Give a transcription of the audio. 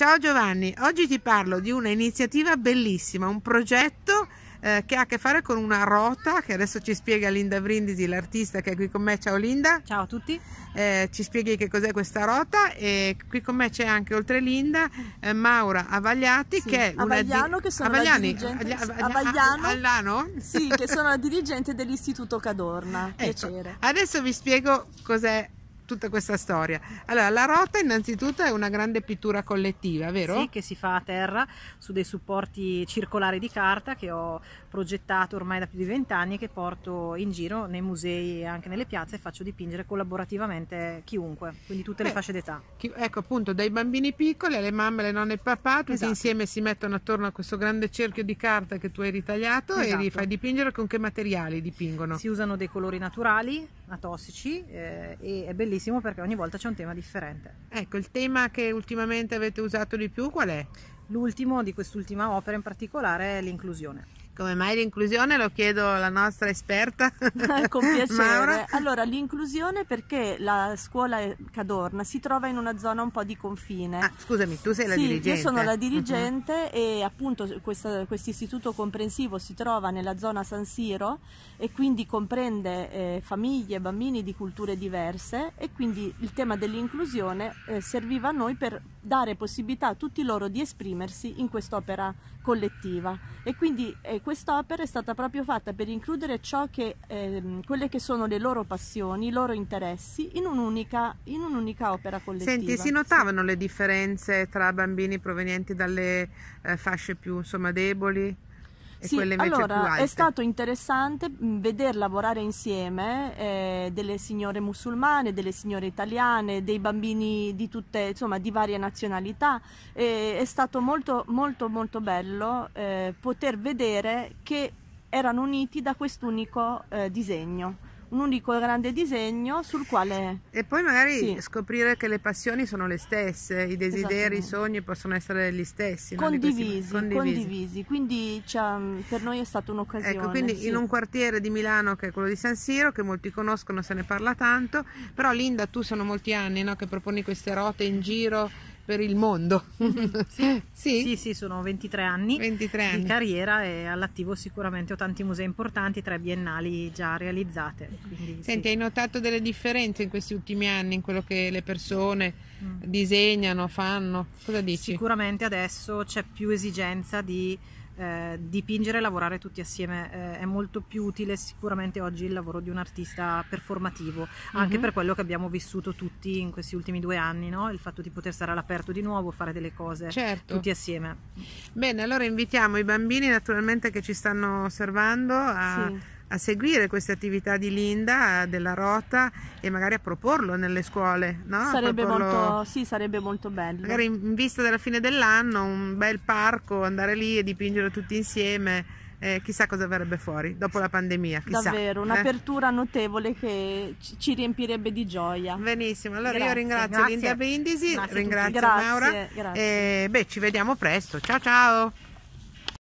Ciao Giovanni, oggi ti parlo di una iniziativa bellissima, un progetto eh, che ha a che fare con una rota che adesso ci spiega Linda Brindisi, l'artista che è qui con me. Ciao Linda. Ciao a tutti. Eh, ci spieghi che cos'è questa rota e qui con me c'è anche oltre Linda eh, Maura Avagliati sì, che è una Avagliano che sono Avagliani, la dirigente Avagliano, Avagliano, Allano? Sì, che sono la dirigente dell'Istituto Cadorna. Ecco, Piacere. adesso vi spiego cos'è tutta questa storia. Allora, la rota innanzitutto è una grande pittura collettiva, vero? Sì, che si fa a terra su dei supporti circolari di carta che ho progettato ormai da più di vent'anni e che porto in giro nei musei e anche nelle piazze e faccio dipingere collaborativamente chiunque, quindi tutte le Beh, fasce d'età. Ecco appunto dai bambini piccoli alle mamme, le nonne e papà, tutti Esatto. insieme si mettono attorno a questo grande cerchio di carta che tu hai ritagliato e Esatto. li fai dipingere con che materiali dipingono? Si usano dei colori naturali, atossici eh, e è bellissimo perché ogni volta c'è un tema differente. Ecco, il tema che ultimamente avete usato di più qual è? L'ultimo di quest'ultima opera in particolare è l'inclusione. Come mai l'inclusione? Lo chiedo alla nostra esperta. Con piacere. Maura. Allora, l'inclusione perché la scuola Cadorna si trova in una zona un po' di confine. Ah, scusami, tu sei la sì, dirigente. io sono la Mhm. dirigente e appunto questo istituto comprensivo si trova nella zona San Siro e quindi comprende eh, famiglie e bambini di culture diverse e quindi il tema dell'inclusione eh, serviva a noi per dare possibilità a tutti loro di esprimersi in quest'opera collettiva. E quindi eh, quest'opera è stata proprio fatta per includere ciò che, ehm, quelle che sono le loro passioni, i loro interessi in un'unica, in un'unica opera collettiva. Senti, si notavano le differenze tra bambini provenienti dalle eh, fasce più insomma, deboli e Sì, quelle invece allora più alte? è stato interessante mh, veder lavorare insieme eh, delle signore musulmane, delle signore italiane, dei bambini di tutte, insomma, di varie nazionalità. E è stato molto, molto, molto bello eh, poter vedere che erano uniti da quest'unico eh, disegno, un unico grande disegno sul quale E poi magari Sì. scoprire che le passioni sono le stesse, i desideri, i sogni possono essere gli stessi. no? Di questi- condivisi, condivisi, quindi c'ha- per noi è stata un'occasione. Ecco, quindi sì. in un quartiere di Milano che è quello di San Siro, che molti conoscono, se ne parla tanto, però Linda tu sono molti anni no, che proponi queste rote in giro per il mondo. sì? Sì, sì, sono 23 anni 23 anni. di carriera e all'attivo sicuramente ho tanti musei importanti, tre biennali già realizzate. quindi Senti, sì. hai notato delle differenze in questi ultimi anni in quello che le persone Mm. disegnano, fanno? Cosa dici? Sicuramente adesso c'è più esigenza di eh, dipingere e lavorare tutti assieme. Eh, è molto più utile sicuramente oggi il lavoro di un artista performativo, anche Mhm. per quello che abbiamo vissuto tutti in questi ultimi due anni, no? il fatto di poter stare all'aperto di nuovo, fare delle cose Certo. tutti assieme. Bene, allora invitiamo i bambini naturalmente che ci stanno osservando a, Sì. A seguire queste attività di Linda, della Rota e magari a proporlo nelle scuole, no? Sarebbe proporlo- molto, sì, sarebbe molto bello. Magari in vista della fine dell'anno, un bel parco, andare lì e dipingere tutti insieme, eh, chissà cosa verrebbe fuori dopo la pandemia. Chissà, Davvero, eh. un'apertura notevole che ci riempirebbe di gioia. Benissimo, allora io Grazie. ringrazio Grazie. Linda Brindisi, Grazie ringrazio Maura grazie. e beh, ci vediamo presto. Ciao ciao!